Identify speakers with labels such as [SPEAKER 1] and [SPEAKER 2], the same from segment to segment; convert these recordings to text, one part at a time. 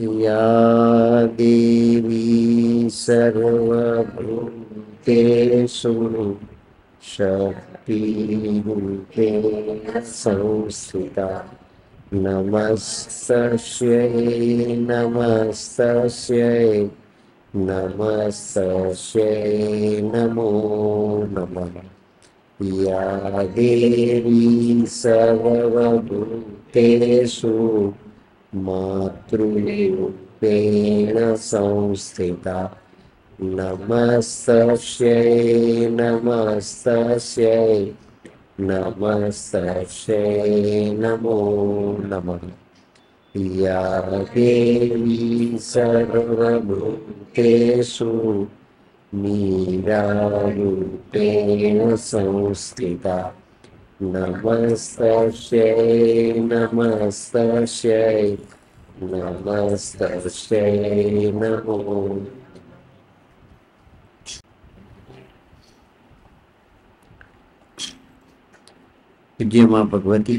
[SPEAKER 1] या देवी सर्वभूतेषु शक्तिरूपेण संस्थिता। नमस्तस्यै नमस्तस्यै नमस्तस्यै नमो नमः। या देवी सर्वभूतेषु मातृरूपेण संस्थिता। नमस्तस्यै नमस्तस्यै नमस्तस्यै नमो नमः। या देवी सर्वभूतेषु मीरारूपेण संस्थिता। नमस्तस्यै नमस्तस्यै नमस्तस्यै नमो पूज्य माँ भगवती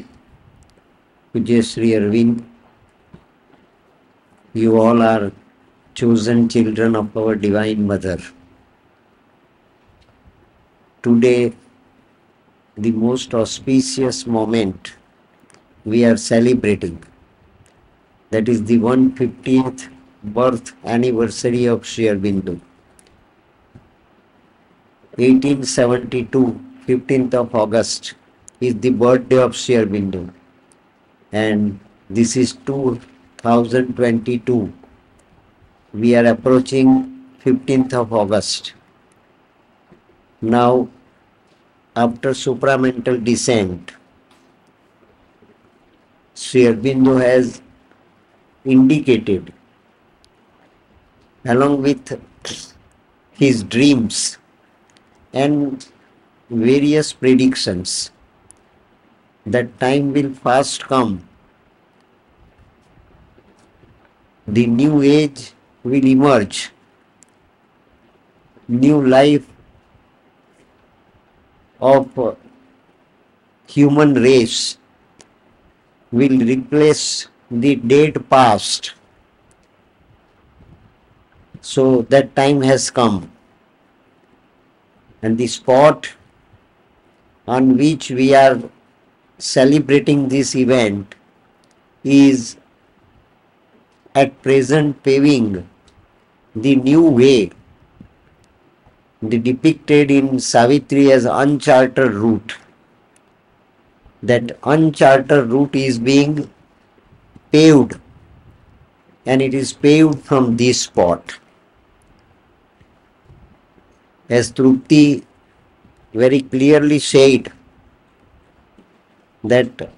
[SPEAKER 1] पूज्य Shri Arvind you all are chosen children of our divine mother today the most auspicious moment we are celebrating. That is the 150th birth anniversary of Sri Aurobindo. 1872 15th of August is the birthday of Sri Aurobindo. And this is 2022 we are approaching 15th of August. Now after supramental descent Sri Aurobindo has indicated along with his dreams and various predictions that time will fast come. The new age will emerge. New life of human race will replace the dead past. So that time has come. And the spot on which we are celebrating this event is at present paving the new way depicted in Savitri as uncharted route. That uncharted route is being paved and it is paved from this spot. As Trupti very clearly said that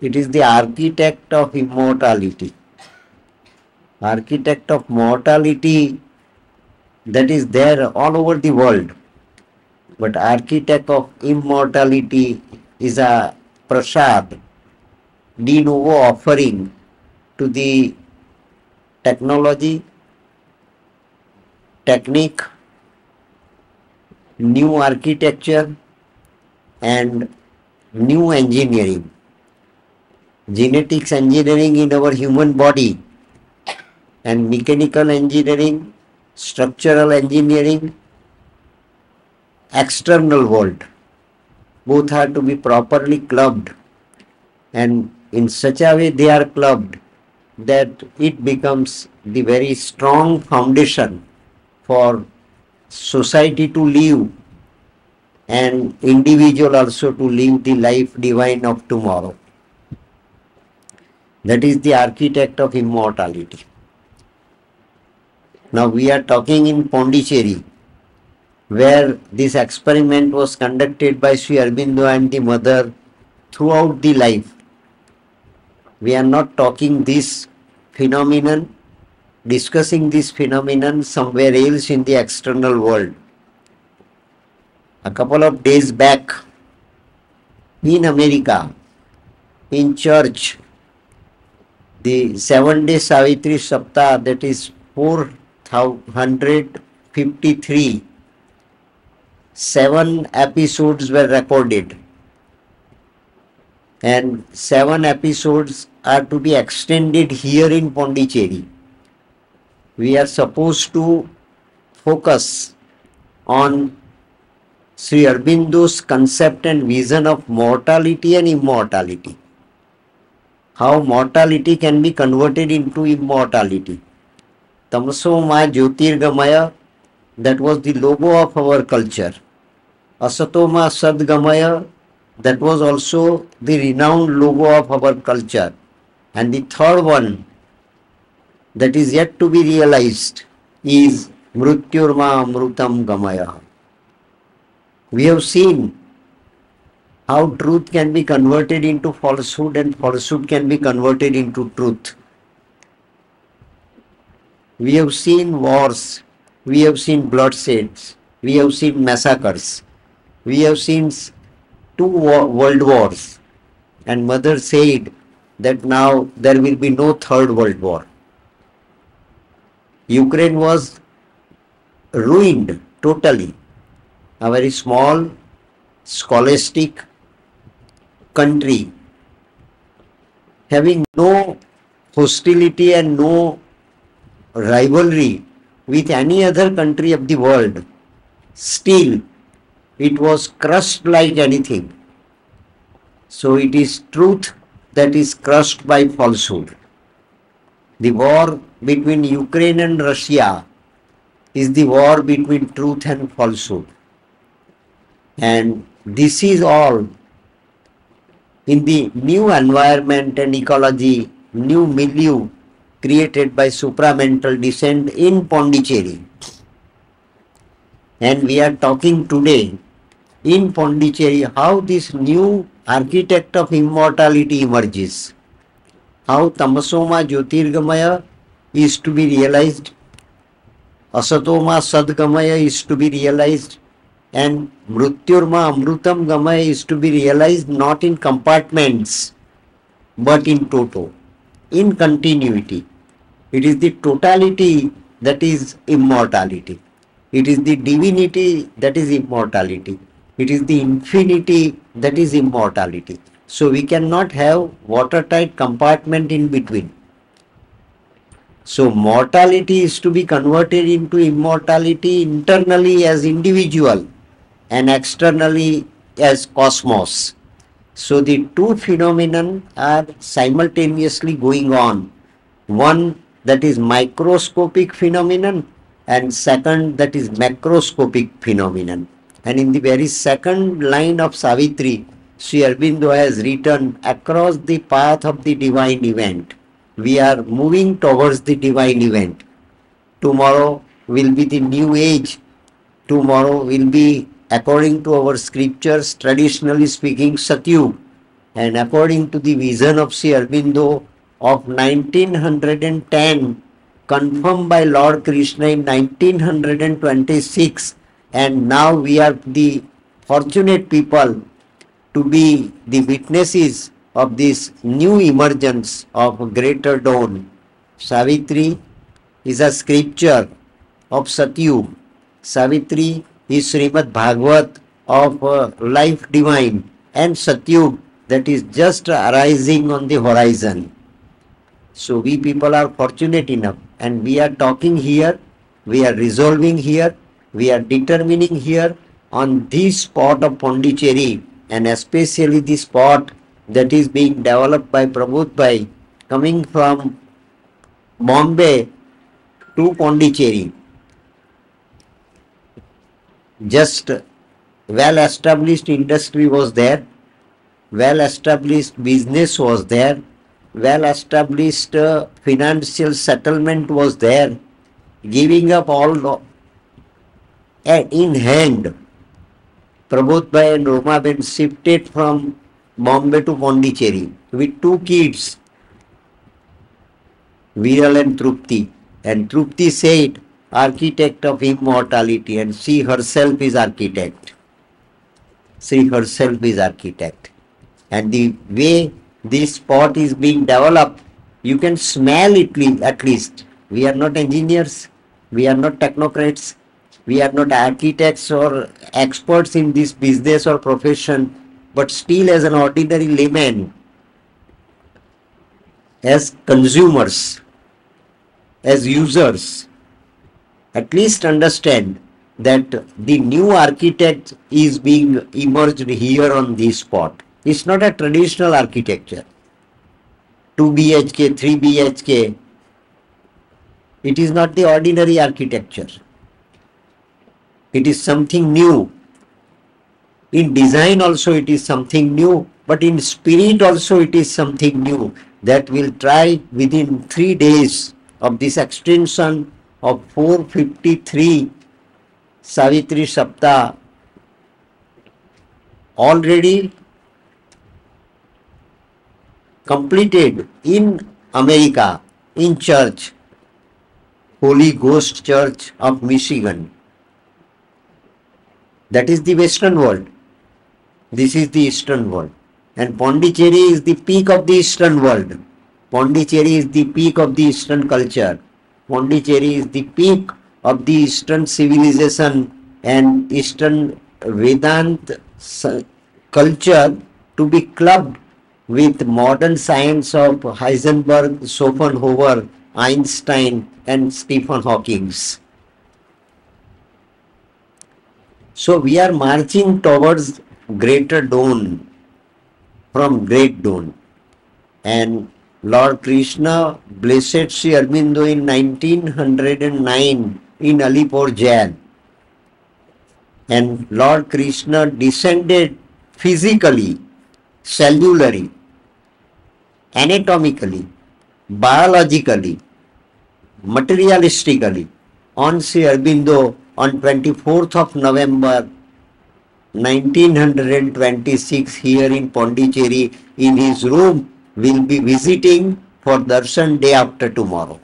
[SPEAKER 1] it is the architect of immortality. Architect of mortality that is there all over the world. But architect of immortality is a prasad, de novo offering to the technology, technique, new architecture and new engineering. Genetics engineering in our human body and mechanical engineering structural engineering, external world. Both are to be properly clubbed and in such a way they are clubbed that it becomes the very strong foundation for society to live and individual also to live the life divine of tomorrow. That is the architect of immortality. Now we are talking in Pondicherry, where this experiment was conducted by Sri Aurobindo and the mother throughout the life. We are not talking this phenomenon, discussing this phenomenon somewhere else in the external world. A couple of days back, in America, in church, the seven day Savitri Sapta, that is four 153 seven episodes were recorded and seven episodes are to be extended here in Pondicherry. We are supposed to focus on Sri Aurobindo's concept and vision of mortality and immortality. How mortality can be converted into immortality. Tamso Ma Jyotirgamaya, that was the logo of our culture. Asatoma Sadgamaya, that was also the renowned logo of our culture. And the third one that is yet to be realized is Mrutyurma Amrutam Gamaya. We have seen how truth can be converted into falsehood and falsehood can be converted into truth. We have seen wars, we have seen bloodsheds, we have seen massacres, we have seen two world wars. And mother said that now there will be no third world war. Ukraine was ruined totally. A very small, scholastic country. Having no hostility and no rivalry with any other country of the world. Still, it was crushed like anything. So it is truth that is crushed by falsehood. The war between Ukraine and Russia is the war between truth and falsehood. And this is all in the new environment and ecology, new milieu created by supramental descent in Pondicherry. And we are talking today in Pondicherry how this new architect of immortality emerges. How Tamasoma Jyotirgamaya is to be realized, Asatoma Sadgamaya is to be realized, and Mrutyurma Amrutam Gamaya is to be realized not in compartments but in toto, in continuity. It is the totality that is immortality. It is the divinity that is immortality. It is the infinity that is immortality. So we cannot have watertight compartment in between. So mortality is to be converted into immortality internally as individual and externally as cosmos. So the two phenomenon are simultaneously going on. One that is microscopic phenomenon and second that is macroscopic phenomenon. And in the very second line of Savitri, Sri Aurobindo has written across the path of the divine event. We are moving towards the divine event. Tomorrow will be the new age. Tomorrow will be, according to our scriptures, traditionally speaking, Satyug. And according to the vision of Sri Aurobindo of 1910, confirmed by Lord Krishna in 1926, and now we are the fortunate people to be the witnesses of this new emergence of greater dawn. Savitri is a scripture of Satyug. Savitri is Srimad Bhagavat of uh, life divine and Satyug that is just arising on the horizon. So we people are fortunate enough and we are talking here, we are resolving here we are determining here on this spot of Pondicherry and especially the spot that is being developed by Prabodh Bhai coming from Bombay to Pondicherry. Just well established industry was there, well established business was there, well established uh, financial settlement was there, giving up all and in hand. Prabodh Bhai and Roma Ben shifted from Bombay to Pondicherry with two kids, Viral and Trupti. And Trupti said, architect of immortality and she herself is architect. She herself is architect. And the way this spot is being developed, you can smell it at least. We are not engineers, we are not technocrats, we are not architects or experts in this business or profession but still as an ordinary layman, as consumers, as users, at least understand that the new architect is being emerged here on this spot. It's not a traditional architecture. 2 BHK, 3 BHK. It is not the ordinary architecture. It is something new. In design also it is something new, but in spirit also it is something new that will try within three days of this extension और 453 सावित्री सप्ताह already completed in America in church holy ghost church of Michigan that is the western world this is the eastern world and Pondicherry is the peak of the eastern world Pondicherry is the peak of the eastern culture Pondicherry is the peak of the Eastern civilization and Eastern Vedant culture to be clubbed with modern science of Heisenberg, Schopenhauer, Einstein and Stephen Hawking. So we are marching towards greater dawn from great dawn and Lord Krishna blessed Sri Aurobindo in 1909 in Alipore jail. And Lord Krishna descended physically, cellularly, anatomically, biologically, materialistically on Sri Aurobindo on 24th of November 1926 here in Pondicherry in his room will be visiting for darshan day after tomorrow.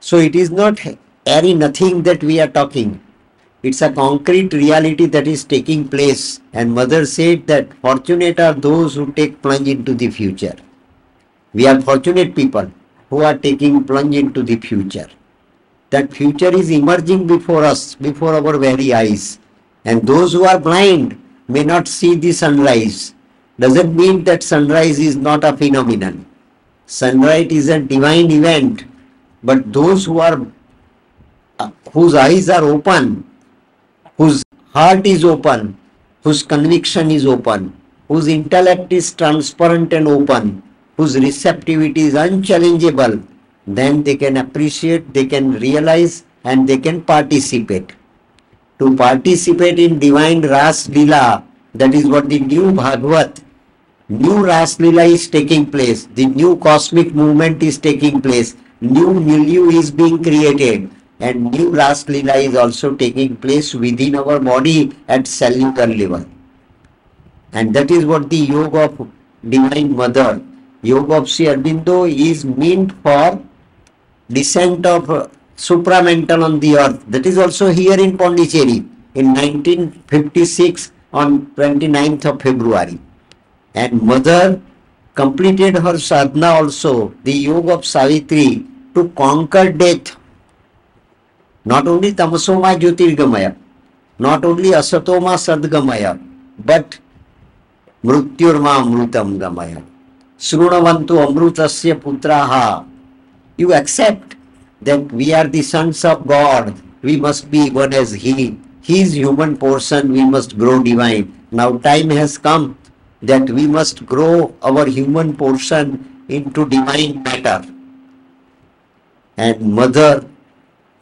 [SPEAKER 1] So it is not airy nothing that we are talking. It's a concrete reality that is taking place. And mother said that fortunate are those who take plunge into the future. We are fortunate people who are taking plunge into the future. That future is emerging before us, before our very eyes. And those who are blind may not see the sunrise doesn't mean that sunrise is not a phenomenon. Sunrise is a divine event, but those who are uh, whose eyes are open, whose heart is open, whose conviction is open, whose intellect is transparent and open, whose receptivity is unchallengeable, then they can appreciate, they can realize, and they can participate. To participate in divine Ras Lila, that is what the new Bhagavad, new Ras Lila is taking place, the new cosmic movement is taking place, new milieu is being created, and new Ras Lila is also taking place within our body at cellular level. And that is what the yoga of Divine Mother, yoga of Sri Aurobindo is meant for descent of supramental on the earth. That is also here in Pondicherry in 1956 on 29th of February. And mother completed her sadhana also, the yoga of Savitri, to conquer death. Not only tamasoma jyotirgamaya, not only asatoma sadgamaya, but mrutyurma amrutam gamaya. Srunavantu amrutasya putraha. You accept that we are the sons of God. We must be one as He. His human portion, we must grow divine. Now time has come that we must grow our human portion into divine matter. And mother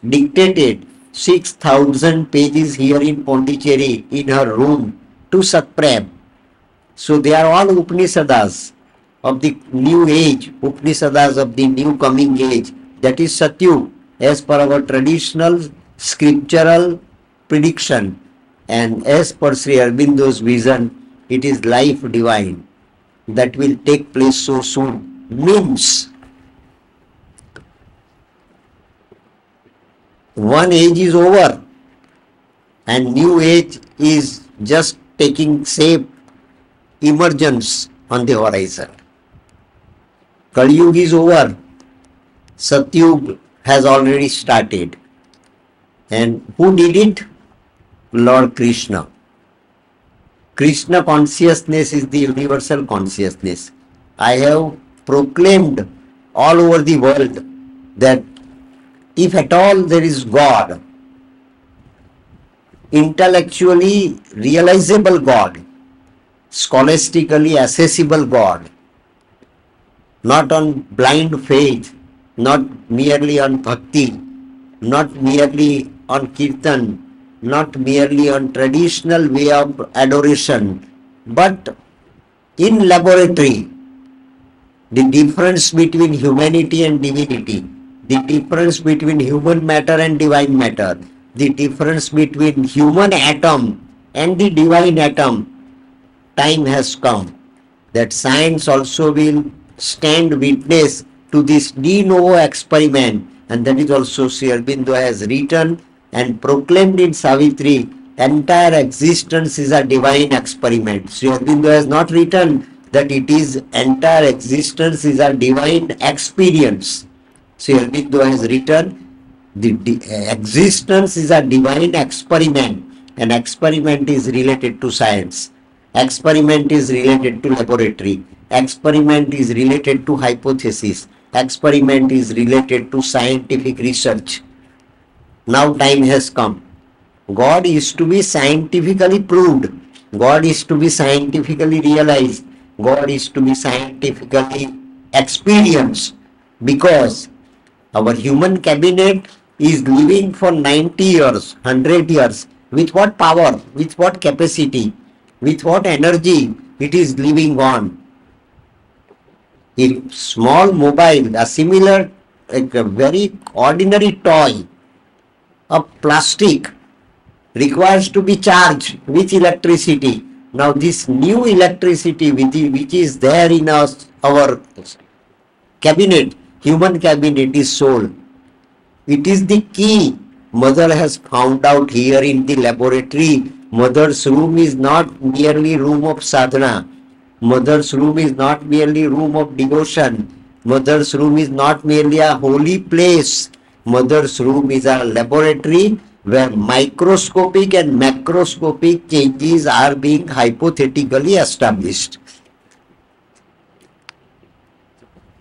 [SPEAKER 1] dictated 6000 pages here in Pondicherry in her room to Satprem. So they are all Upanishads of the new age, Upanishads of the new coming age. That is Satyug as per our traditional scriptural prediction. And as per Sri Aurobindo's vision it is life divine that will take place so soon. Means one age is over and new age is just taking shape emergence on the horizon. Kali yuga is over satyug has already started. And who did it? Lord krishna. Krishna consciousness is the universal consciousness. I have proclaimed all over the world that if at all there is God, intellectually realizable God, scholastically accessible God, not on blind faith, not merely on bhakti, not merely on kirtan, not merely on traditional way of adoration, but in laboratory, the difference between humanity and divinity, the difference between human matter and divine matter, the difference between human atom and the divine atom, time has come that science also will stand witness to this de novo experiment and that is also Sri Aurobindo has written and proclaimed in Savitri entire existence is a divine experiment. Sri Aurobindo has not written that it is entire existence is a divine experience. Sri Aurobindo has written the, the existence is a divine experiment. An experiment is related to science. Experiment is related to laboratory. Experiment is related to hypothesis. Experiment is related to scientific research. Now time has come. God is to be scientifically proved. God is to be scientifically realized. God is to be scientifically experienced because our human cabinet is living for 90 years, 100 years. With what power, with what capacity, with what energy it is living on. A small mobile, a similar, like a very ordinary toy of plastic requires to be charged with electricity. Now this new electricity which is there in our, our cabinet, human cabinet is sold it is the key mother has found out here in the laboratory. Mother's room is not merely room of sadhana. Mother's room is not merely room of devotion. Mother's room is not merely a holy place. Mother's room is a laboratory where microscopic and macroscopic changes are being hypothetically established.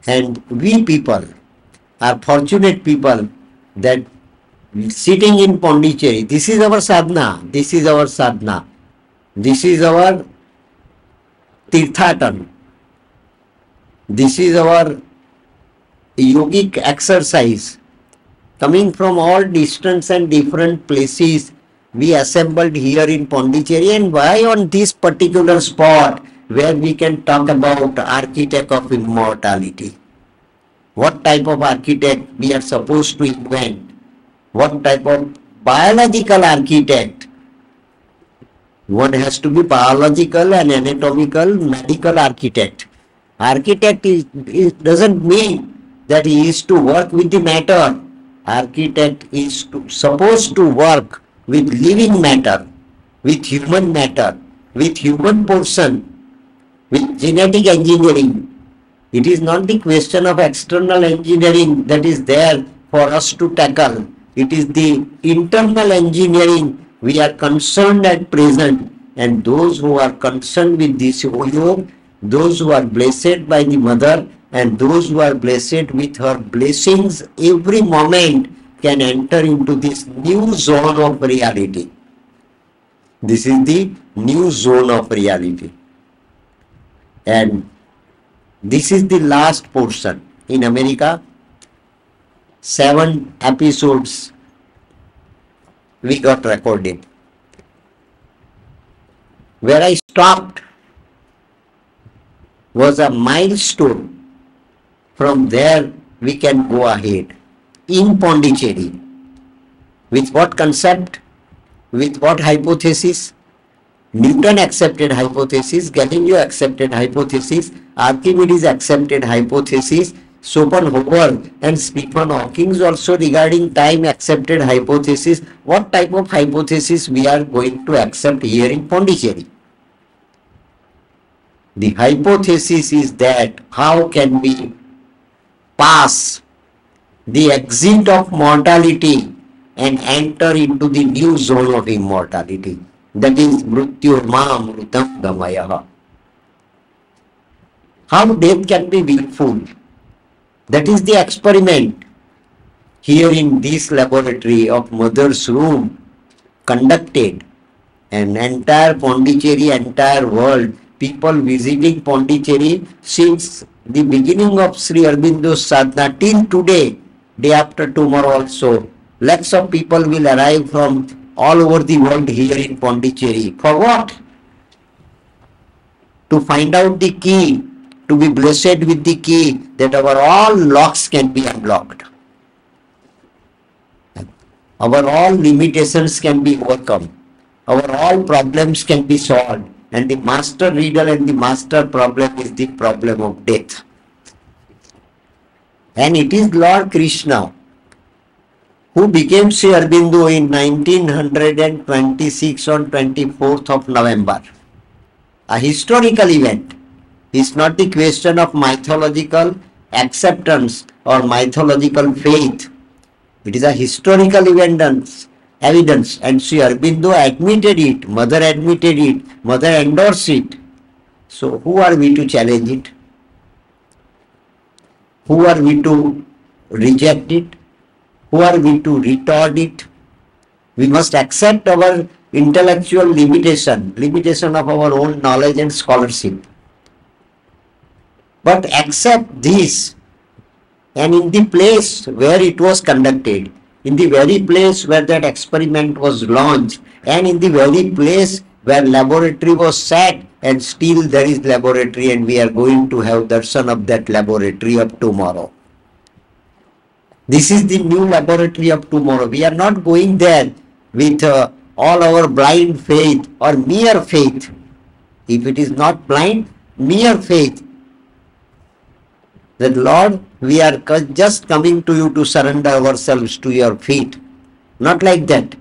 [SPEAKER 1] And we people are fortunate people that sitting in Pondicherry, this is our sadhana, this is our sadhana, this is our tirthatan, this is our yogic exercise. Coming from all distance and different places, we assembled here in Pondicherry and why on this particular spot where we can talk about architect of immortality what type of architect we are supposed to invent, what type of biological architect. One has to be biological and anatomical medical architect. Architect is, is, doesn't mean that he is to work with the matter. Architect is to, supposed to work with living matter, with human matter, with human portion, with genetic engineering, it is not the question of external engineering that is there for us to tackle. It is the internal engineering we are concerned at present and those who are concerned with this yoga, those who are blessed by the mother and those who are blessed with her blessings every moment can enter into this new zone of reality. This is the new zone of reality. And this is the last portion. In America, seven episodes we got recorded. Where I stopped was a milestone. From there, we can go ahead in Pondicherry. With what concept? With what hypothesis? Newton accepted hypothesis, Galileo accepted hypothesis, Archimedes accepted hypothesis, Schopenhauer and Stephen Hawking also regarding time accepted hypothesis. What type of hypothesis we are going to accept here in Pondicherry? The hypothesis is that how can we pass the exit of mortality and enter into the new zone of immortality. That is Mrityurma Amrutam Gamaya. How death can be willful? That is the experiment here in this laboratory of mother's room conducted an entire Pondicherry, entire world, people visiting Pondicherry since the beginning of Sri Aurobindo's sadhana till today, day after tomorrow also. Lakhs of people will arrive from all over the world here in Pondicherry. For what? To find out the key, to be blessed with the key that our all locks can be unlocked. Our all limitations can be overcome. Our all problems can be solved. And the master riddle and the master problem is the problem of death. And it is Lord Krishna who became Sri Aurobindo in 1926 on 24th of November. A historical event. It's not the question of mythological acceptance or mythological faith. It is a historical evidence, evidence and Sri Aurobindo admitted it, mother admitted it, mother endorsed it. So who are we to challenge it? Who are we to reject it? Who are we to retort it? We must accept our intellectual limitation, limitation of our own knowledge and scholarship. But accept this and in the place where it was conducted, in the very place where that experiment was launched, and in the very place where laboratory was set, and still there is laboratory, and we are going to have darshan of that laboratory of tomorrow. This is the new laboratory of tomorrow. We are not going there with uh, all our blind faith or mere faith. If it is not blind, mere faith. That Lord, we are just coming to you to surrender ourselves to your feet. Not like that.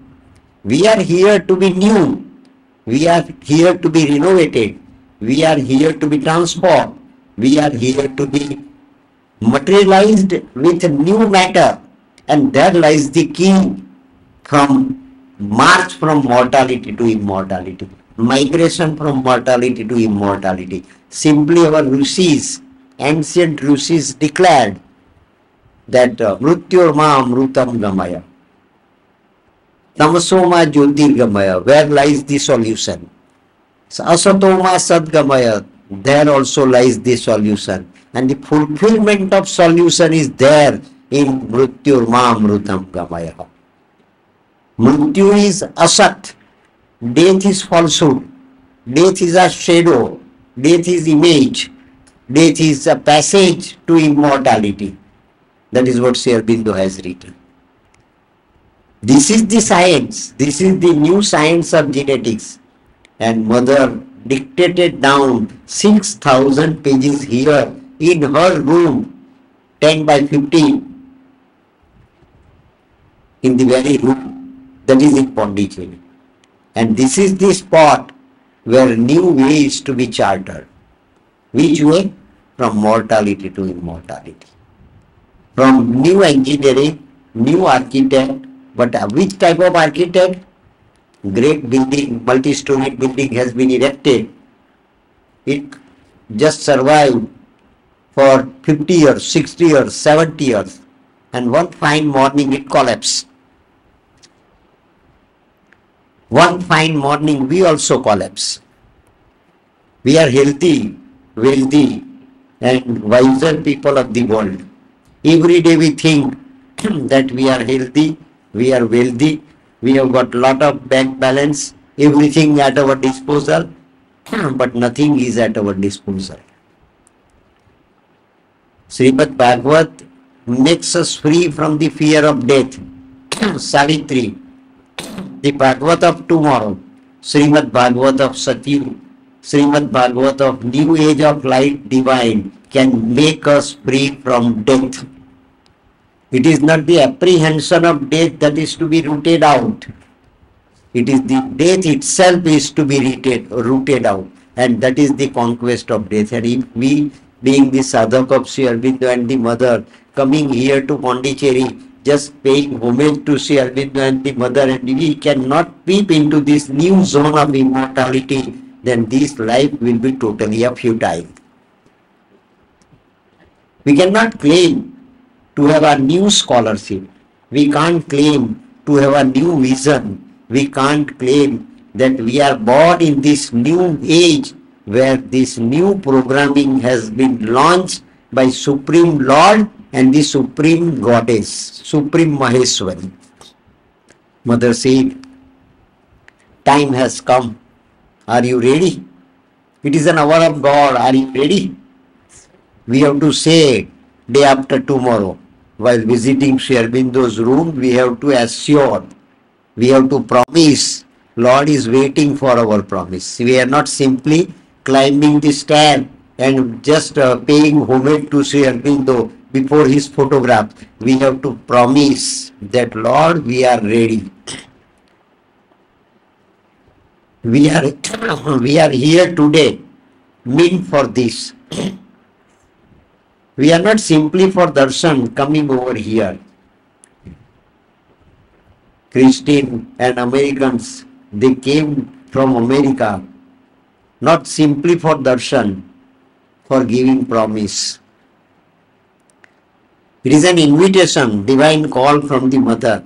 [SPEAKER 1] We are here to be new. We are here to be renovated. We are here to be transformed. We are here to be materialized with new matter and there lies the key from march from mortality to immortality migration from mortality to immortality simply our rishis ancient rishis declared that uh, mrityorma amrutam gamaya. Tamasoma jyotirgamaya where lies the solution? Asatoma sadgamaya there also lies the solution. And the fulfillment of solution is there in Mrityurma Amrutam Gamaya. Mrityu is asat, death is falsehood, death is a shadow, death is image, death is a passage to immortality. That is what Sri Aurobindo has written. This is the science, this is the new science of genetics. And mother dictated down 6,000 pages here in her room 10 by 15 in the very room that is in Pondicherry. And this is the spot where new ways to be chartered. Which way? From mortality to immortality. From new engineering, new architect, but uh, which type of architect? Great building, multi-story building has been erected. It just survived for 50 years, 60 years, 70 years, and one fine morning it collapsed. One fine morning we also collapse. We are healthy, wealthy, and wiser people of the world. Every day we think that we are healthy, we are wealthy, we have got lot of bank balance, everything at our disposal, but nothing is at our disposal. Srimad Bhagavat makes us free from the fear of death. Savitri, the Bhagavat of tomorrow, Srimad Bhagavat of Satyug, Srimad Bhagavat of new age of light divine can make us free from death. It is not the apprehension of death that is to be rooted out. It is the death itself is to be rooted, rooted out. And that is the conquest of death. And if we being the sadhak of Sri Aurobindo and the mother, coming here to Pondicherry just paying homage to Sri Aurobindo and the mother and we cannot peep into this new zone of immortality, then this life will be totally a futile. We cannot claim to have a new scholarship. We can't claim to have a new vision. We can't claim that we are born in this new age where this new programming has been launched by Supreme Lord and the Supreme Goddess, Supreme Maheshwari. Mother said, Time has come. Are you ready? It is an hour of God. Are you ready? We have to say day after tomorrow. While visiting Sri Aurobindo's room, we have to assure, we have to promise. Lord is waiting for our promise. We are not simply climbing the stair and just uh, paying homage to Sri Aurobindo before his photograph. We have to promise that Lord, we are ready. We are we are here today meant for this. We are not simply for darshan coming over here. Christian and Americans, they came from America not simply for darshan, for giving promise. It is an invitation, divine call from the mother,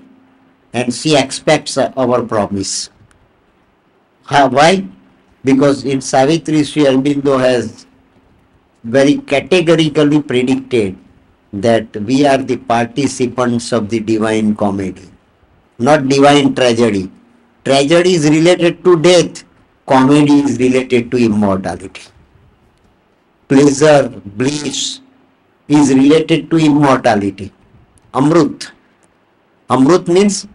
[SPEAKER 1] and she expects our promise. Why? Because in Savitri, Sri Aurobindo has very categorically predicted that we are the participants of the divine comedy, not divine tragedy. Tragedy is related to death, comedy is related to immortality. Pleasure, bliss is related to immortality. Amrut. Amrut means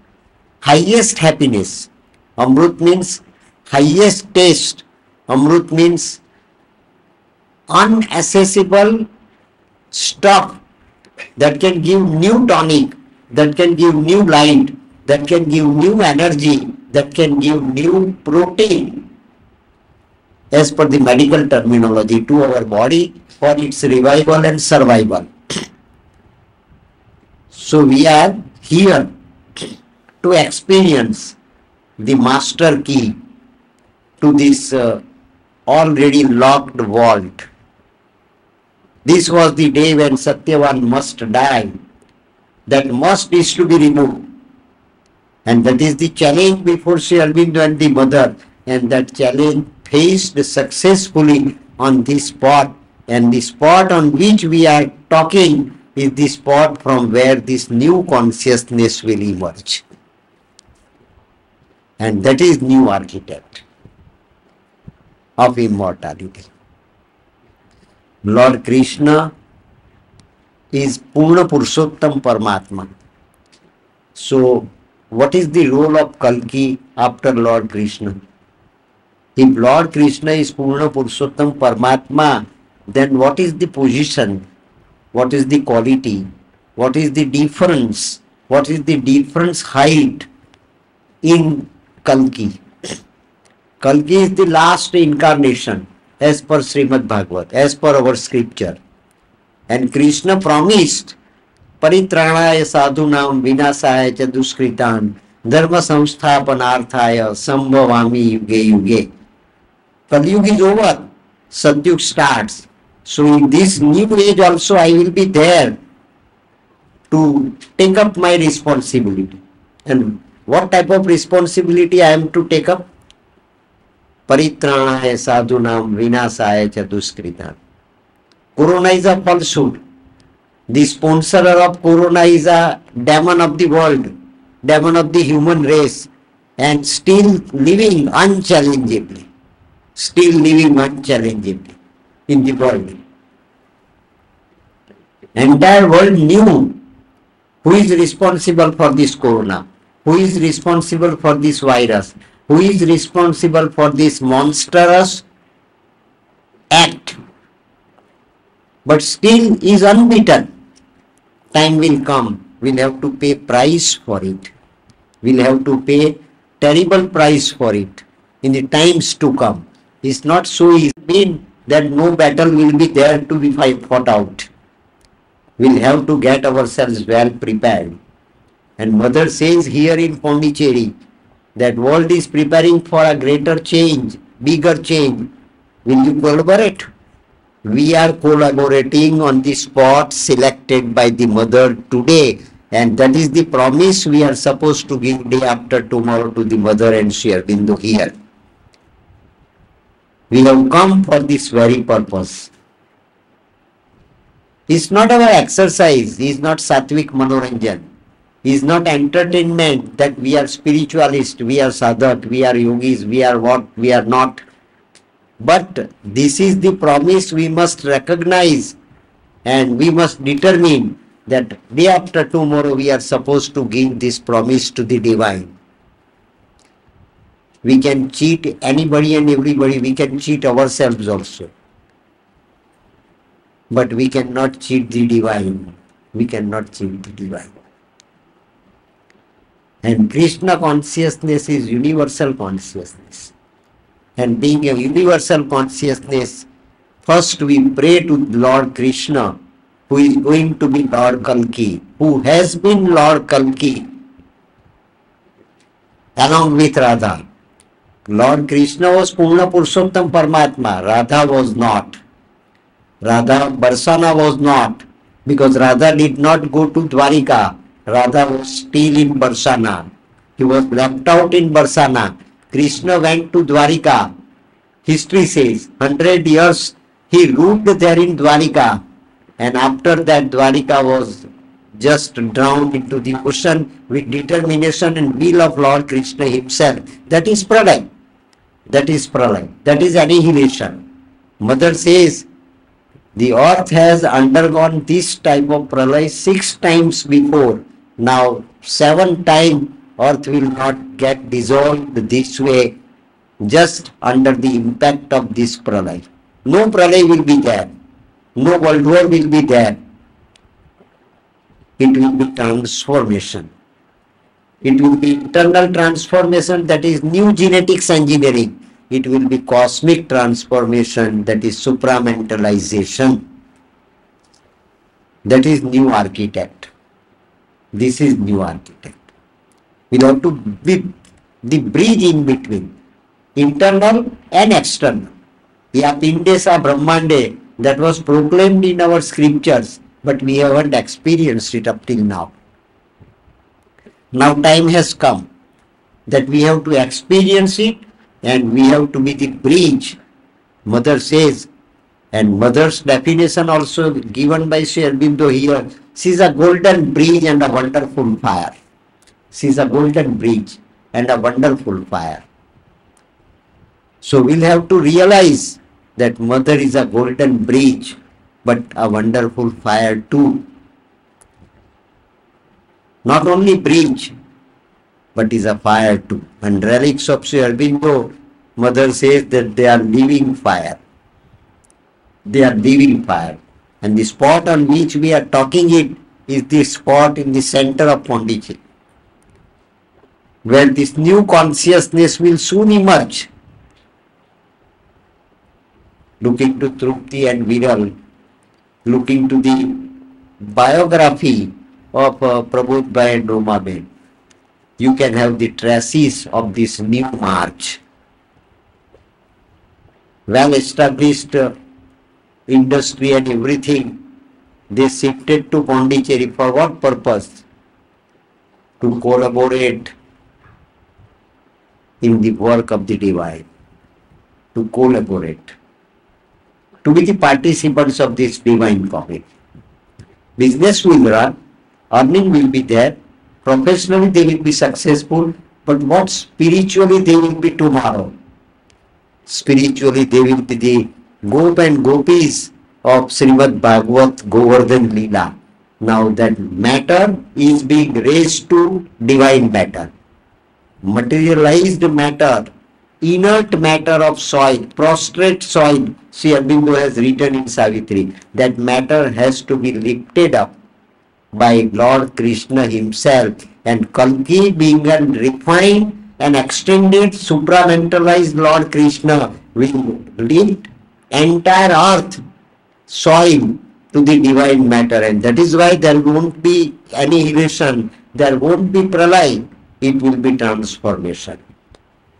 [SPEAKER 1] highest happiness. Amrut means highest taste. Amrut means unaccessible stuff that can give new tonic, that can give new light, that can give new energy, that can give new protein as per the medical terminology to our body for its revival and survival. So we are here to experience the master key to this uh, already locked vault. This was the day when Satyavan must die. That must is to be removed. And that is the challenge before Sri Aurobindo and the mother. And that challenge faced successfully on this spot. And the spot on which we are talking is the spot from where this new consciousness will emerge. And that is new architect of immortality. Lord Krishna is Purna Purushottam Paramatma. So, what is the role of Kalki after Lord Krishna? If Lord Krishna is Purna Purushottam Paramatma, then what is the position? What is the quality? What is the difference? What is the difference height in Kalki? Kalki is the last incarnation as per Srimad Bhagavat, as per our scripture. And Krishna promised परित्राणाय साधूनाम विनाशाय च दुष्कृतान धर्म संस्थापनार्थाय संभवामी युगे युगे Kalyug is over, Satyug starts. So in this new age also I will be there to take up my responsibility. And what type of responsibility I am to take up? परित्राणाय साधु नाम विनाशाय च दुष्कृता corona is a fall the sponsor of corona is a demon of the world demon of the human race and still living unchallengeably still living unchallengeably in the world entire world new who is responsible for this corona who is responsible for this virus who is responsible for this monstrous act, but still is unbeaten. Time will come, we'll have to pay price for it. We'll have to pay terrible price for it in the times to come it's not so easy that no battle will be there to be fought out. We'll have to get ourselves well prepared. And mother says here in Pondicherry that world is preparing for a greater change, bigger change. Will you collaborate? We are collaborating on the spot selected by the mother today. And that is the promise we are supposed to give day after tomorrow to the mother and Sri Aurobindo here. We have come for this very purpose. It's not our exercise, it's not Sattvic Manoranjan. It's not entertainment that we are spiritualists, we are sadhak, we are yogis, we are what, we are not. But this is the promise we must recognize and we must determine that day after tomorrow we are supposed to give this promise to the divine. We can cheat anybody and everybody, we can cheat ourselves also. But we cannot cheat the divine. We cannot cheat the divine. And Krishna consciousness is universal consciousness. And being a universal consciousness, first we pray to Lord Krishna, who is going to be Lord Kalki, who has been Lord Kalki, along with Radha. Lord Krishna was Purna Purushottam Paramatma, Radha was not. Radha Barsana was not, because Radha did not go to Dwarika. Radha was still in Barsana. He was left out in Barsana. Krishna went to Dwarika. History says, 100 years he ruled there in Dwarika. And after that, Dwarika was just drowned into the ocean with determination and will of Lord Krishna himself. That is pralay. That is pralay. That is annihilation. Mother says, the earth has undergone this type of pralay six times before. Now, seven times earth will not get dissolved this way just under the impact of this pralay. No pralay will be there. No world war will be there. It will be transformation. It will be internal transformation that is new genetics engineering. It will be cosmic transformation that is supramentalization. That is new architect. This is new architect. We have to be the bridge in between internal and external. Pindesa Brahmande that was proclaimed in our scriptures, but we haven't experienced it up till now. Now time has come that we have to experience it and we have to be the bridge. Mother says, and mother's definition also given by Sri Aurobindo here, she is a golden bridge and a wonderful fire. She is a golden bridge and a wonderful fire. So we'll have to realize that mother is a golden bridge but a wonderful fire too. Not only bridge but is a fire too. And relics of Sri Aurobindo, mother says that they are living fire. They are living fire. And the spot on which we are talking it is the spot in the center of Pondicherry. Where this new consciousness will soon emerge. Looking to Trupti and Viral, looking to the biography of uh, Prabodhbhai and Romaben you can have the traces of this new march. Well established uh, industry and everything, they shifted to Pondicherry for what purpose? To collaborate in the work of the divine. To collaborate. To be the participants of this divine coffee. Business will run, earning will be there, Professionally, they will be successful, but what spiritually they will be tomorrow? Spiritually, they will be the Gop and Gopis of Srimad Bhagavat Govardhan Leela. Now that matter is being raised to divine matter. Materialized matter, inert matter of soil, prostrate soil, Sri Aurobindo has written in Savitri, that matter has to be lifted up by Lord Krishna himself and Kalki being a refined and extended supramentalized Lord Krishna will lift entire earth, soil to the divine matter and that is why there won't be annihilation there won't be pralay, it will be transformation.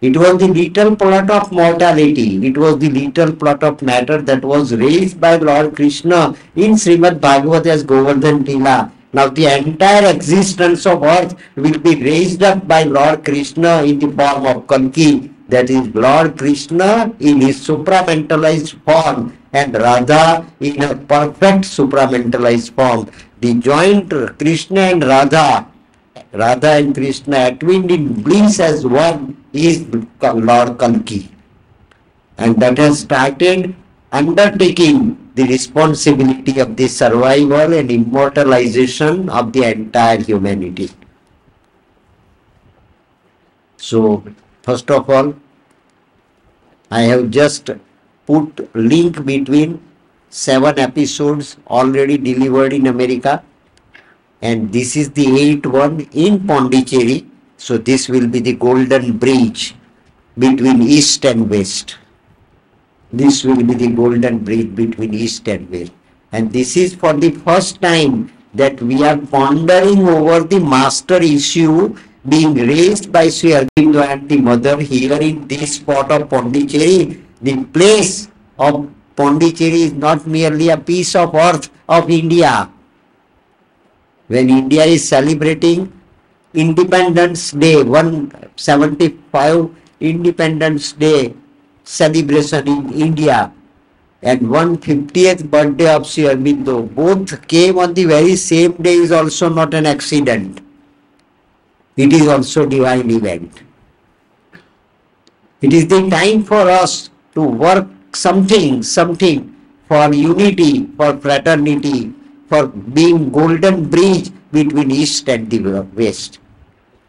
[SPEAKER 1] It was the little plot of mortality. It was the little plot of matter that was raised by Lord Krishna in Srimad Bhagavad as Govardhan Lila. Now the entire existence of earth will be raised up by Lord Krishna in the form of Kalki. That is Lord Krishna in his supramentalized form and Radha in a perfect supramentalized form. The joint Krishna and Radha Radha and Krishna atwined in bliss as one is Lord Kalki. And that has started undertaking the responsibility of the survival and immortalization of the entire humanity. So, first of all, I have just put link between seven episodes already delivered in America and this is the eighth one in Pondicherry. So this will be the golden bridge between east and west. This will be the golden bridge between east and west. And this is for the first time that we are pondering over the master issue being raised by Sri Aurobindo and the mother here in this spot of Pondicherry. The place of Pondicherry is not merely a piece of earth of India, when India is celebrating Independence Day, 175 Independence Day celebration in India and 150th birthday of Sri Aurobindo, both came on the very same day is also not an accident. It is also divine event. It is the time for us to work something, something for unity, for fraternity, for being golden bridge between east and the west.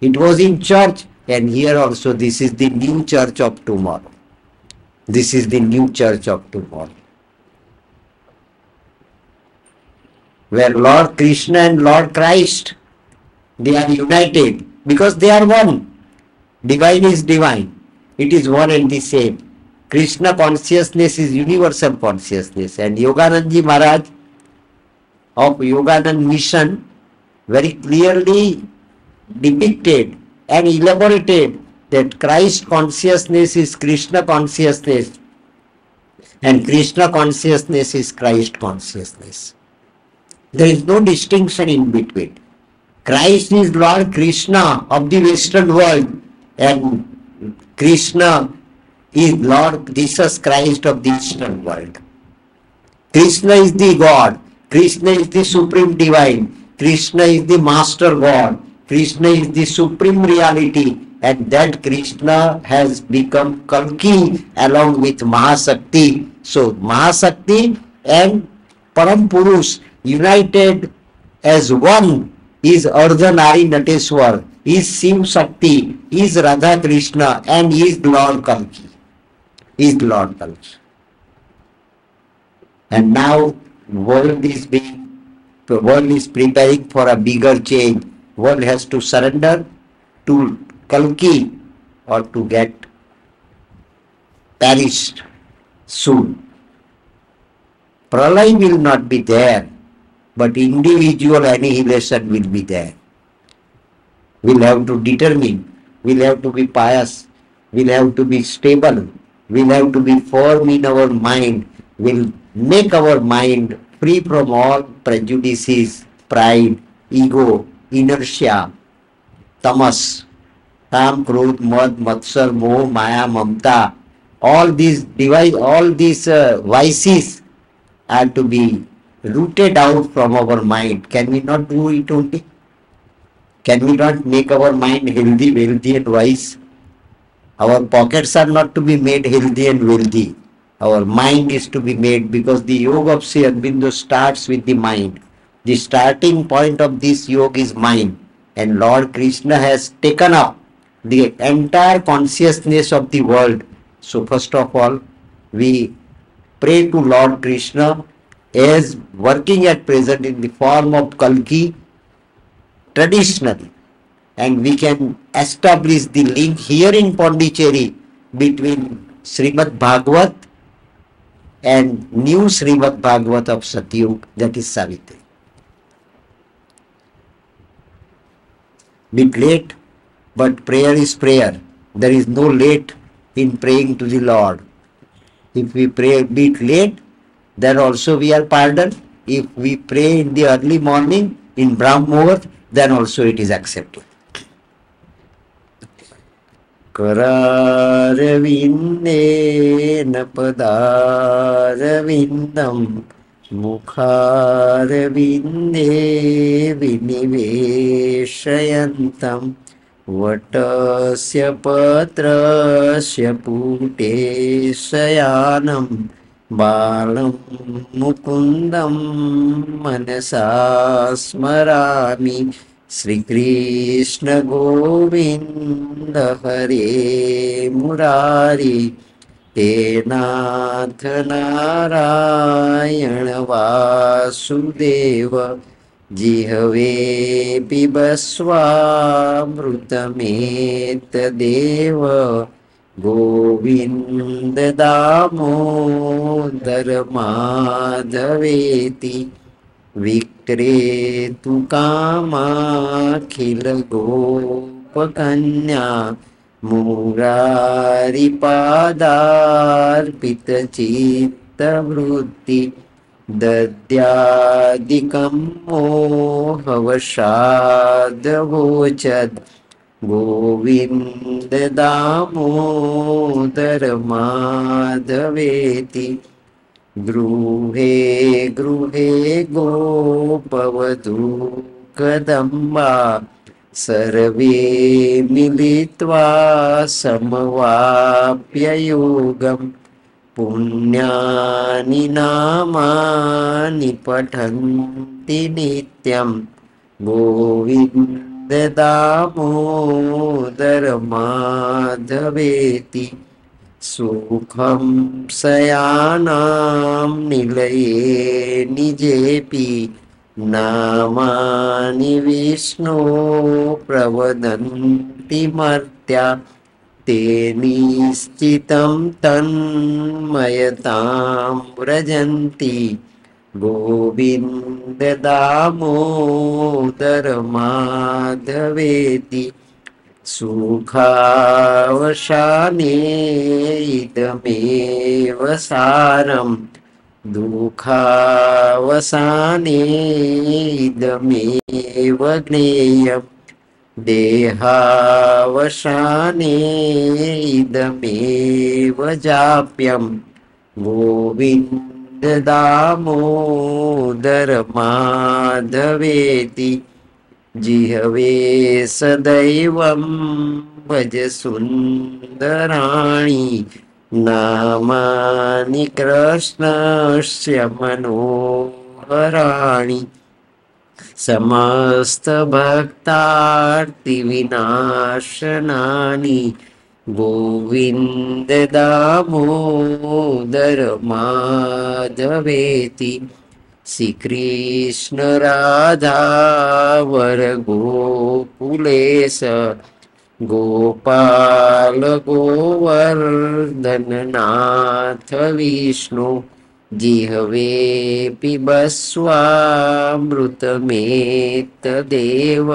[SPEAKER 1] It was in church and here also this is the new church of tomorrow. This is the new church of tomorrow. Where Lord Krishna and Lord Christ, they are united because they are one. Divine is divine. It is one and the same. Krishna consciousness is universal consciousness and Yoganandaji Maharaj of Yoganand mission very clearly depicted and elaborated that Christ consciousness is Krishna consciousness and Krishna consciousness is Christ consciousness. There is no distinction in between. Christ is Lord Krishna of the Western world and Krishna is Lord Jesus Christ of the Eastern world. Krishna is the God Krishna is the supreme divine. Krishna is the master God. Krishna is the supreme reality. And that Krishna has become Kalki along with Mahasakti. So Mahasakti and Param Purush united as one is Ardhanari Nateswar, is Shiv Shakti, is Radha Krishna and is Lord Kalki. Is Lord Kalki. And now world is being world is preparing for a bigger change. World has to surrender to Kalki or to get perished soon. Pralay will not be there, but individual annihilation will be there. We'll have to determine, we'll have to be pious, we'll have to be stable, we'll have to be firm in our mind, we'll make our mind free from all prejudices, pride, ego, inertia, tamas, kam, krodh, mad, matsar, moh, maya, mamta, all these device, all these uh, vices are to be rooted out from our mind. Can we not do it only? Can we not make our mind healthy, wealthy and wise? Our pockets are not to be made healthy and wealthy our mind is to be made because the yoga of Sri Aurobindo starts with the mind. The starting point of this yoga is mind and Lord Krishna has taken up the entire consciousness of the world. So first of all, we pray to Lord Krishna as working at present in the form of Kalki traditionally and we can establish the link here in Pondicherry between Srimad Bhagavat and new Srimad Bhagavat of Satyug, that is Savitri. bit late, but prayer is prayer. There is no late in praying to the Lord. If we pray a bit late, then also we are pardoned. If we pray in the early morning in Brahm Muhurt, then also it is accepted. करारविन्देन पदारविन्दं मुखारविन्दे विनिवेशयन्तं वटस्य पत्रस्य पुटे शयानं बालं मुकुन्दं मनसा स्मरामि श्रीकृष्ण गोविन्द हरे मुरारी हे नाथ नारायण वासुदेव जिहवे पिबस्वामृतमेतदेव गोविन्द दामोदर माधवेति विक्रेतु कामाखिल गोपकन्या मुरारिपादार्पितचित्तवृत्ति दद्यादिकं मोहवशादवोचद् गोविन्द दामोदर माधवेति गृहे गृहे गोपवधू कदम्बा सर्वे मिलित्वा समवाप्ययोगम् पुण्यानि नामानि पठन्ति नित्यं गोविन्द दामोदर माधवेति सुखं सयानां निलये निजेऽपि नामानि विष्णो प्रवदन्ति मर्त्या ते निश्चितं तन्मयतां व्रजन्ति गोविन्ददामोदरमाधवेति ददामो इदमेव सारं दुःखावसा न इदमेव ज्ञेयं देहावशानि इदमेव जाप्यं गोविन्द दामोदर माधवेति जिहवे सदैवं भज सुन्दराणि नामानि कृष्णस्य मनोहराणि समस्तभक्तार्तिविनाशनानि गोविन्द दामोदर माधवेति श्रीकृष्ण राधावर गोकुलेश गोपाल गोवर्धननाथ विष्णु जिहवे पिबस्वामृतमेतदेव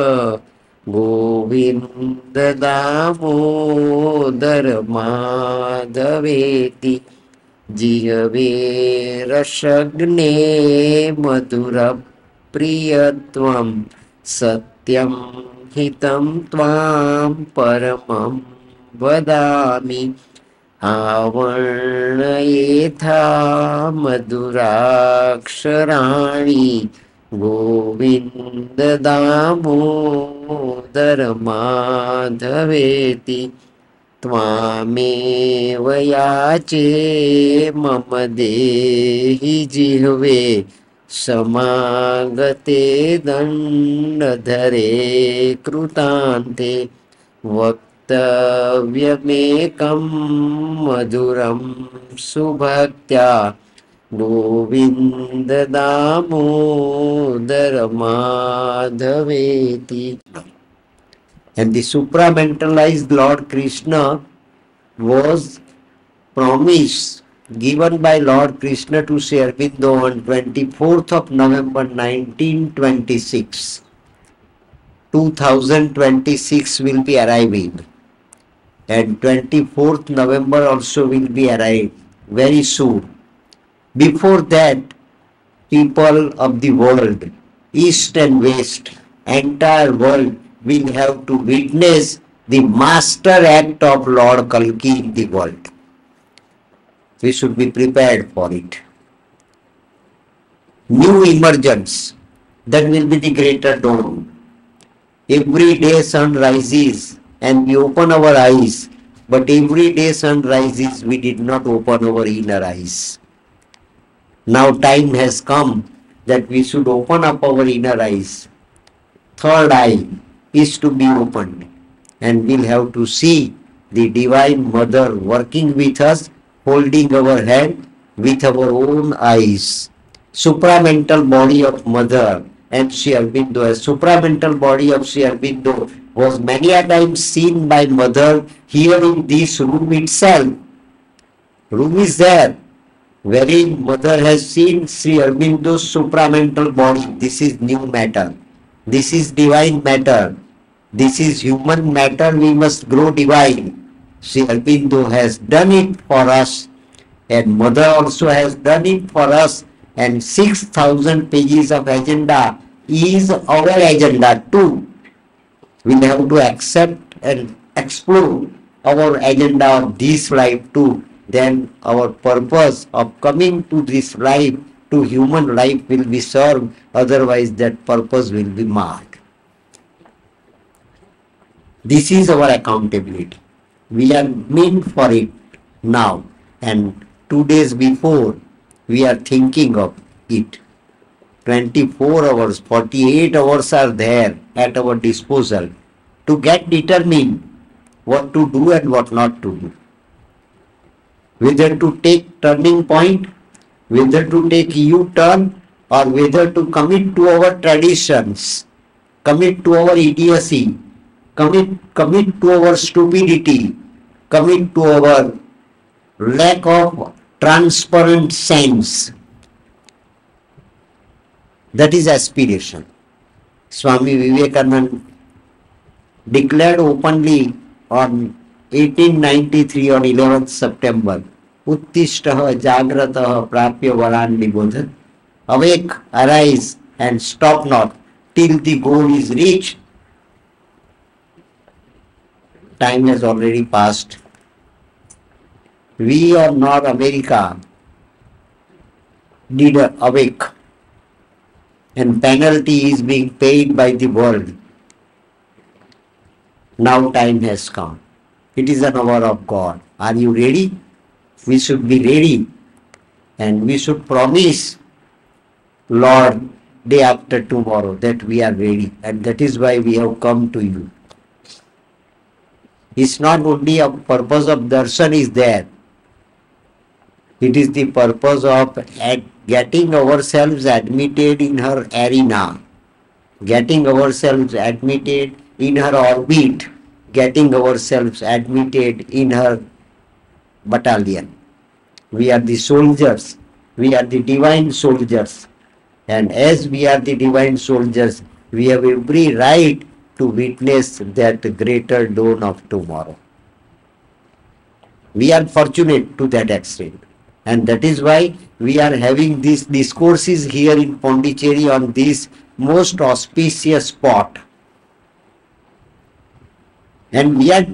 [SPEAKER 1] गोविन्द दामोदर माधवेति जिहवे रसग्ने मधुरप्रियत्वं सत्यं हितं त्वां परमं वदामि। आवर्णयेथा मधुराक्षराणि गोविन्द दामोदर माधवेति त्वामेव याचे मम देहि जिह्वे समागते दण्डधरे कृतान्ते वक्तव्यमेकं मधुरं सुभक्त्या Govind Damodar माधवेति And the supramentalized Lord Krishna was promised given by Lord Krishna to Sri Aurobindo on 24th of November 1926 2026 will be arriving and 24th November also will be arrived very soon. Before that, people of the world, east and west, entire world will have to witness the master act of Lord Kalki in the world. We should be prepared for it. New emergence, that will be the greater dawn. Every day sun rises and we open our eyes, but every day sun rises, we did not open our inner eyes. Now time has come that we should open up our inner eyes. Third eye is to be opened and we'll have to see the Divine Mother working with us, holding our hand with our own eyes. Supramental body of Mother and Sri Aurobindo, a supramental body of Sri Aurobindo was many a time seen by Mother here in this room itself. Room is there, wherein Mother has seen Sri Aurobindo's supramental body. This is new matter. This is divine matter. This is human matter, we must grow divine. Sri Aurobindo has done it for us and Mother also has done it for us and 6000 pages of agenda is our agenda too. We have to accept and explore our agenda of this life too. Then our purpose of coming to this life, to human life will be served, otherwise that purpose will be marred. This is our accountability. We are meant for it now and two days before we are thinking of it. 24 hours, 48 hours are there at our disposal to get determined what to do and what not to do. Whether to take turning point, whether to take U-turn or whether to commit to our traditions, commit to our idiocy, commit, commit to our stupidity, commit to our lack of transparent sense. That is aspiration. Swami Vivekananda declared openly on 1893 on 11th September, Uttishtah Jagratah Prapya Varan Nibodhan. Awake, arise and stop not till the goal is reached time has already passed. We or not America need awake and penalty is being paid by the world. Now time has come. It is an hour of God. Are you ready? We should be ready and we should promise Lord day after tomorrow that we are ready and that is why we have come to you it's not only a purpose of darshan is there. It is the purpose of getting ourselves admitted in her arena, getting ourselves admitted in her orbit, getting ourselves admitted in her battalion. We are the soldiers, we are the divine soldiers. And as we are the divine soldiers, we have every right to witness that greater dawn of tomorrow. We are fortunate to that extent. And that is why we are having these discourses here in Pondicherry on this most auspicious spot. And we are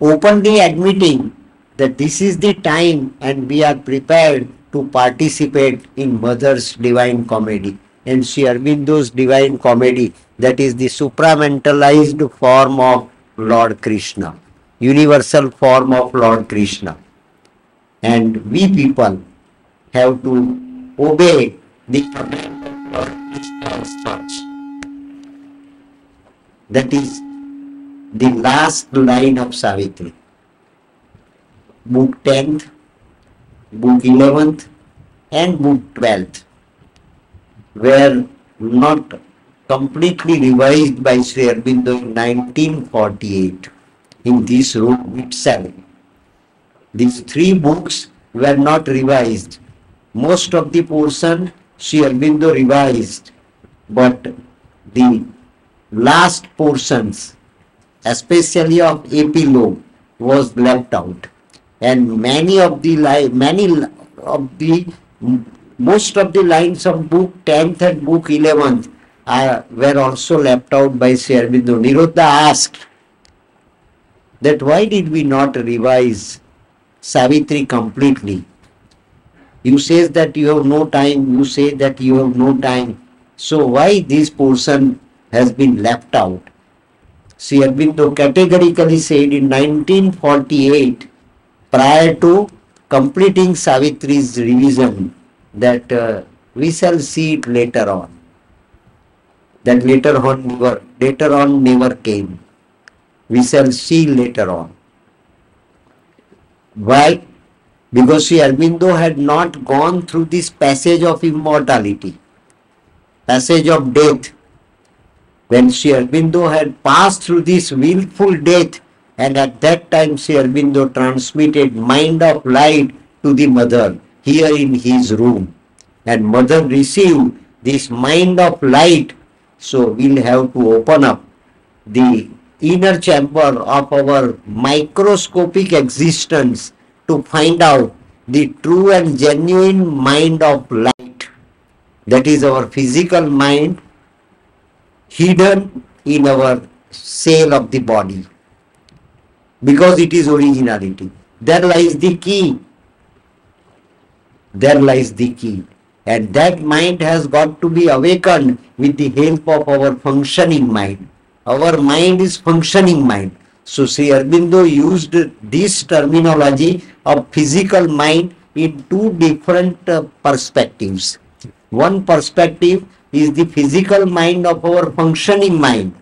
[SPEAKER 1] openly admitting that this is the time and we are prepared to participate in Mother's Divine Comedy and Sri Aurobindo's Divine Comedy that is the supramentalized form of Lord Krishna, universal form of Lord Krishna. And we people have to obey the command of That is the last line of Savitri. Book 10th, book 11th, and book 12th were not completely revised by Sri Aurobindo in 1948 in this room itself. These three books were not revised. Most of the portion Sri Aurobindo revised, but the last portions, especially of epilogue, was left out, and many of the many of the most of the lines of book 10th and book 11th are, were also left out by Sri Aurobindo. Nirodha asked that why did we not revise Savitri completely? You say that you have no time, you say that you have no time. So why this portion has been left out? Sri Aurobindo categorically said in 1948, prior to completing Savitri's revision, that uh, we shall see it later on. That later on never, later on never came. We shall see later on. Why? Because Sri Aurobindo had not gone through this passage of immortality, passage of death. When Sri Aurobindo had passed through this willful death, and at that time Sri Aurobindo transmitted mind of light to the mother here in his room. And mother received this mind of light. So we'll have to open up the inner chamber of our microscopic existence to find out the true and genuine mind of light. That is our physical mind hidden in our cell of the body because it is originality. There lies the key. There lies the key. And that mind has got to be awakened with the help of our functioning mind. Our mind is functioning mind. So Sri Aurobindo used this terminology of physical mind in two different uh, perspectives. One perspective is the physical mind of our functioning mind,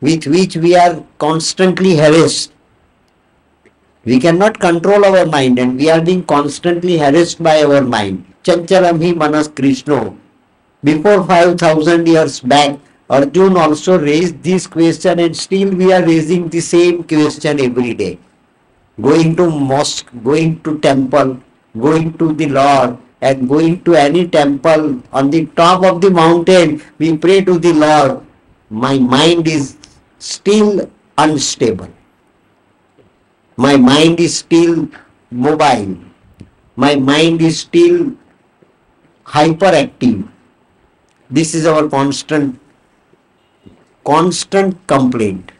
[SPEAKER 1] with which we are constantly harassed. We cannot control our mind and we are being constantly harassed by our mind. Chanchalam hi manas Krishno. Before 5000 years back, Arjun also raised this question and still we are raising the same question every day. Going to mosque, going to temple, going to the Lord and going to any temple on the top of the mountain, we pray to the Lord. My mind is still unstable. My mind is still mobile. My mind is still hyperactive. This is our constant constant complaint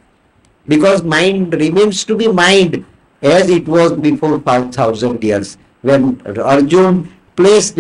[SPEAKER 1] because mind remains to be mind as it was before 5000 years when Arjun placed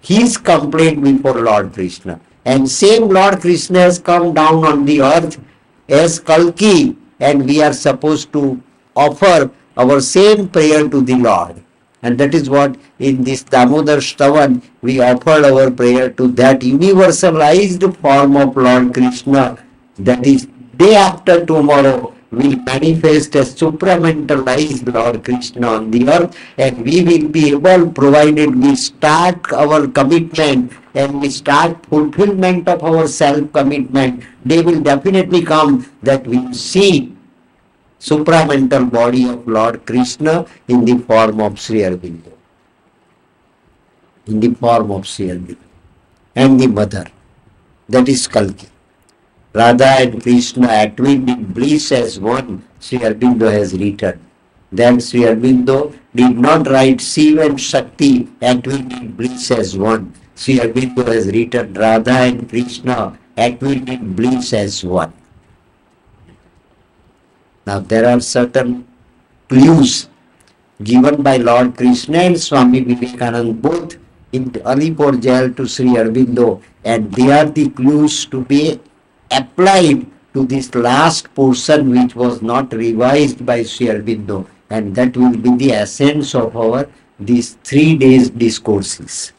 [SPEAKER 1] his complaint before Lord Krishna. And same Lord Krishna has come down on the earth as Kalki and we are supposed to offer our same prayer to the Lord. And that is what in this Damodar Shravan we offered our prayer to that universalized form of Lord Krishna that is day after tomorrow will manifest as supramentalized Lord Krishna on the earth and we will be able provided we start our commitment and we start fulfillment of our self commitment they will definitely come that we see supramental body of Lord Krishna in the form of Sri Aurobindo. In the form of Sri Aurobindo. And the mother that is Kalki Radha and Krishna atwined in bliss as one, Sri Aurobindo has written. Then Sri Aurobindo did not write Shiva and Shakti atwined in bliss as one. Sri Aurobindo has written Radha and Krishna atwined in bliss as one. Now there are certain clues given by Lord Krishna and Swami Vivekananda both in Alipur jail to Sri Aurobindo and they are the clues to be applied to this last portion which was not revised by Sri Aurobindo and that will be the essence of our these three days discourses.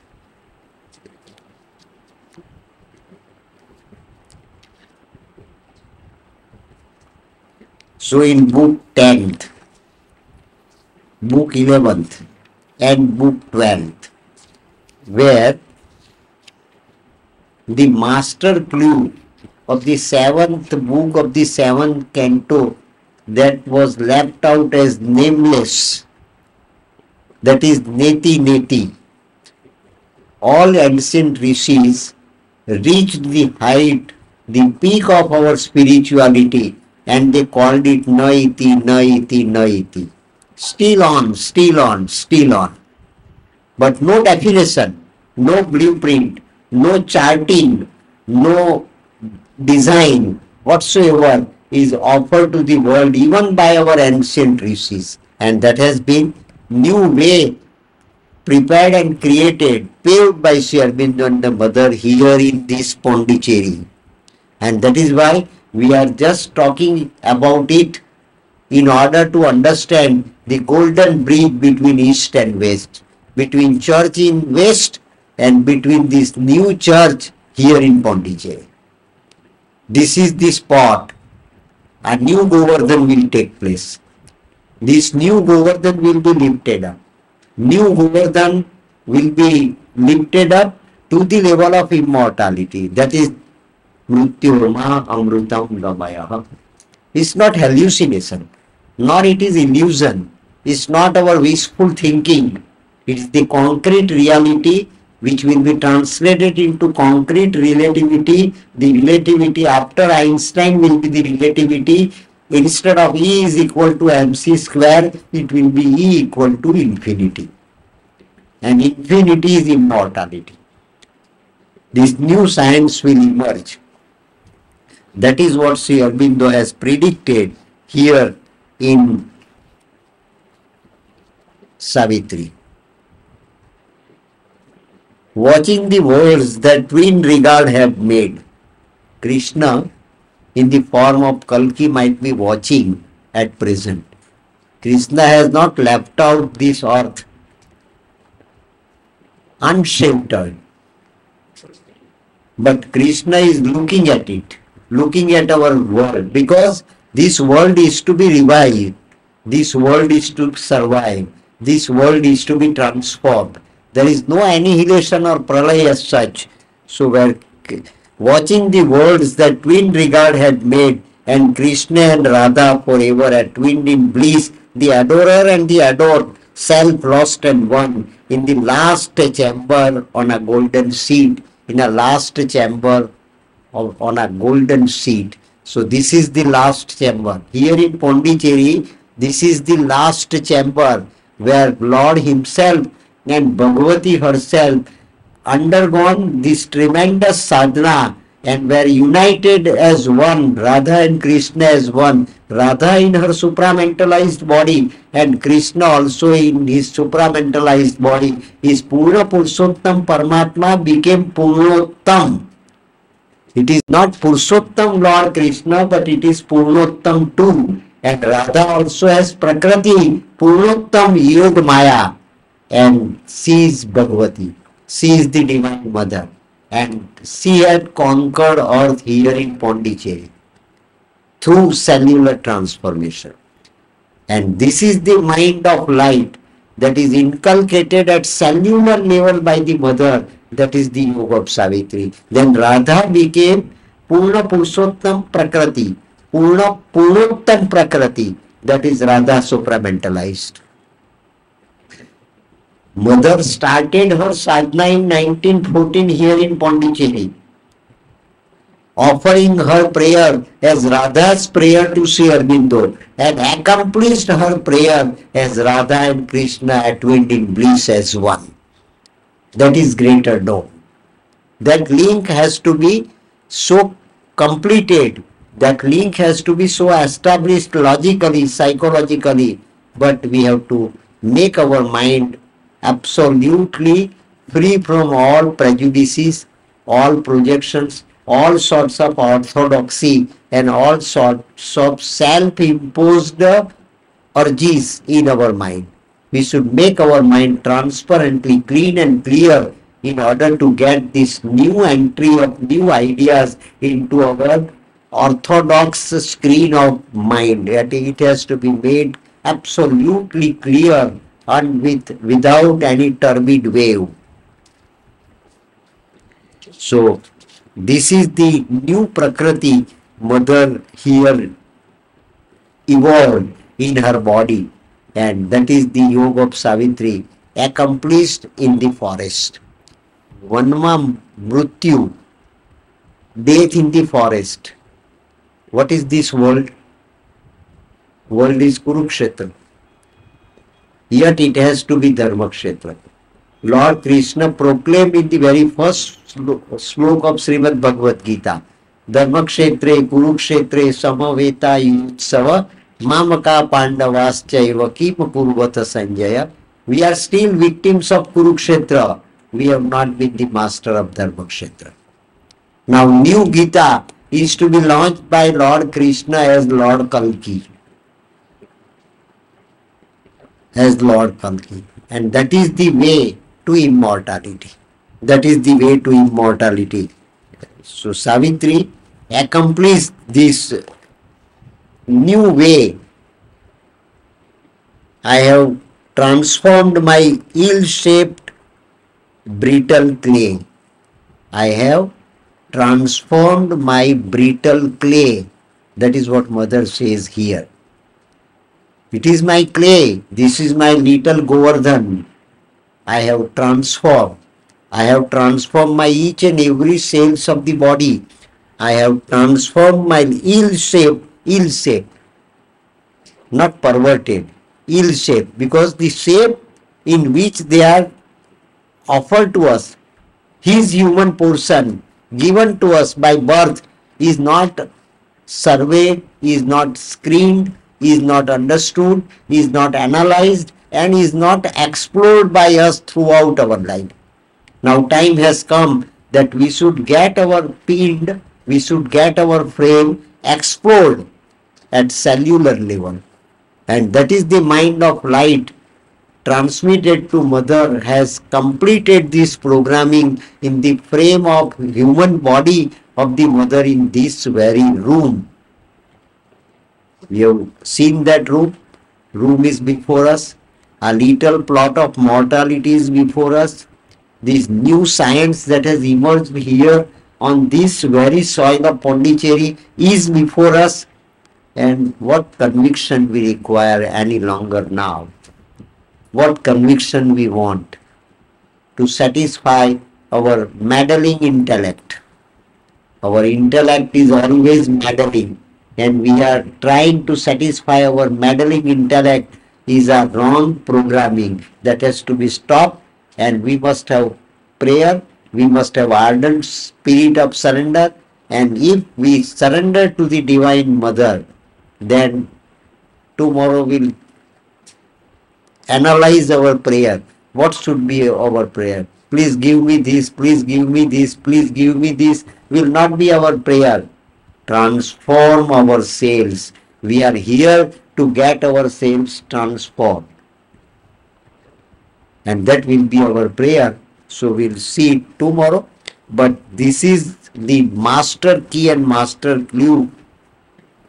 [SPEAKER 1] So in book 10th, book 11th and book 12th where the master clue of the seventh book of the seventh canto that was left out as nameless. That is Neti Neti. All ancient rishis reached the height the peak of our spirituality and they called it Neti, Neti, Neti. Still on, still on, still on. But no definition, no blueprint, no charting, no design whatsoever is offered to the world even by our ancient rishis. And that has been new way prepared and created paved by Sri Aurobindo and the mother here in this Pondicherry. And that is why we are just talking about it in order to understand the golden bridge between east and west between church in west and between this new church here in Pondicherry this is the spot a new Govardhan will take place. This new Govardhan will be lifted up. New Govardhan will be lifted up to the level of immortality. That is Mrityurma Amrutam Gamayaha. It's not hallucination, nor it is illusion. It's not our wishful thinking. It is the concrete reality which will be translated into concrete relativity. The relativity after Einstein will be the relativity. Instead of E is equal to mc square, it will be E equal to infinity. And infinity is immortality. This new science will emerge. That is what Sri Aurobindo has predicted here in Savitri watching the worlds that twin regard have made. Krishna, in the form of Kalki, might be watching at present. Krishna has not left out this earth unsheltered. But Krishna is looking at it, looking at our world, because this world is to be revived, this world is to survive, this world is to be transformed. There is no annihilation or pralay as such. So we're watching the worlds that twin regard had made and Krishna and Radha forever are twinned in bliss, the adorer and the adored, self lost and one, in the last chamber on a golden seat, in a last chamber of, on a golden seat. So this is the last chamber. Here in Pondicherry, this is the last chamber where Lord himself and Bhagavati herself undergone this tremendous sadhana and were united as one, Radha and Krishna as one, Radha in her supramentalized body and Krishna also in his supramentalized body. His Purna Purushottam Paramatma became Purnottam. It is not Purushottam Lord Krishna, but it is Purnottam too. And Radha also has Prakriti, Purnottam Yod Maya and sees Bhagavati, sees the Divine Mother, and she had conquered earth here in Pondicherry through cellular transformation. And this is the mind of light that is inculcated at cellular level by the mother, that is the yoga of Savitri. Then Radha became Purna Purushottam Prakriti, Purna Purnottam Prakriti, that is Radha supramentalized. Mother started her sadhana in 1914 here in Pondicherry, offering her prayer as Radha's prayer to Sri Aurobindo and accomplished her prayer as Radha and Krishna atwined in bliss as one. That is greater dawn. That link has to be so completed, that link has to be so established logically, psychologically, but we have to make our mind absolutely free from all prejudices, all projections, all sorts of orthodoxy and all sorts of self-imposed urges in our mind. We should make our mind transparently clean and clear in order to get this new entry of new ideas into our orthodox screen of mind. It has to be made absolutely clear and with without any turbid wave. So this is the new Prakriti mother here evolved in her body and that is the yoga of Savitri accomplished in the forest. Vanma Mrityu, death in the forest. What is this world? World is Kurukshetra. Yet it has to be Dharmakshetra. Lord Krishna proclaimed in the very first slok of Srimad Bhagavad Gita, Dharmakshetre Kurukshetre Samaveta Yutsava Mamaka Pandavaschaiva Kima Kurvata Sanjaya. We are still victims of Kurukshetra. We have not been the master of Dharmakshetra. Now new Gita is to be launched by Lord Krishna as Lord Kalki. As Lord Kalki. And that is the way to immortality. That is the way to immortality. So Savitri accomplished this new way. I have transformed my ill-shaped brittle clay. I have transformed my brittle clay. That is what mother says here. It is my clay. This is my little Govardhan. I have transformed. I have transformed my each and every cells of the body. I have transformed my ill shape, ill shape, not perverted, ill shape, because the shape in which they are offered to us, his human portion given to us by birth is not surveyed, is not screened, is not understood, is not analyzed, and is not explored by us throughout our life. Now time has come that we should get our pind, we should get our frame explored at cellular level. And that is the mind of light transmitted to mother has completed this programming in the frame of human body of the mother in this very room. We have seen that room. Room is before us. A little plot of mortality is before us this new science that has emerged here on this very soil of Pondicherry is before us and what conviction we require any longer now. What conviction we want to satisfy our meddling intellect. Our intellect is always meddling and we are trying to satisfy our meddling intellect is a wrong programming that has to be stopped and we must have prayer, we must have ardent spirit of surrender and if we surrender to the Divine Mother, then tomorrow we'll analyze our prayer. What should be our prayer? Please give me this, please give me this, please give me this will not be our prayer. Transform ourselves. We are here to get ourselves transformed and that will be our prayer. So we'll see tomorrow. But this is the master key and master clue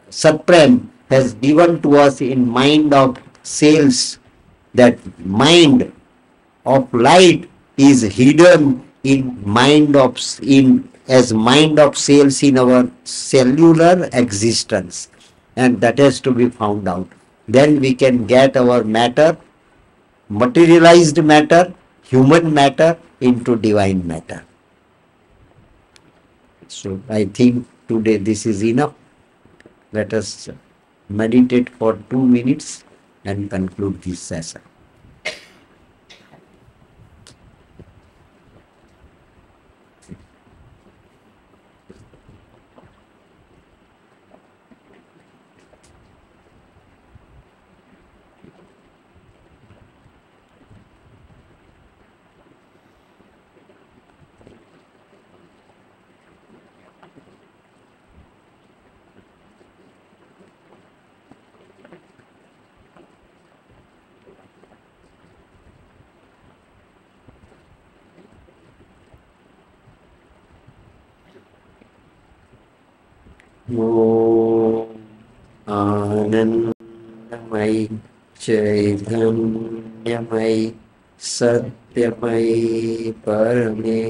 [SPEAKER 1] Supreme has given to us in mind of cells that mind of light is hidden in mind of in as mind of cells in our cellular existence and that has to be found out then we can get our matter materialized matter, human matter into divine matter. So I think today this is enough. Let us meditate for two minutes and conclude this session. आनन्दमयि चैतन्यमयि सत्यमयि Parme